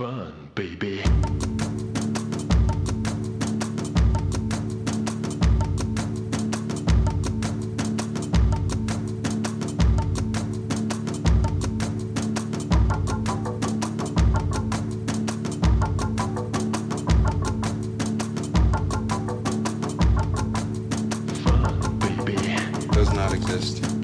fun, baby. Fun, baby. Does not exist.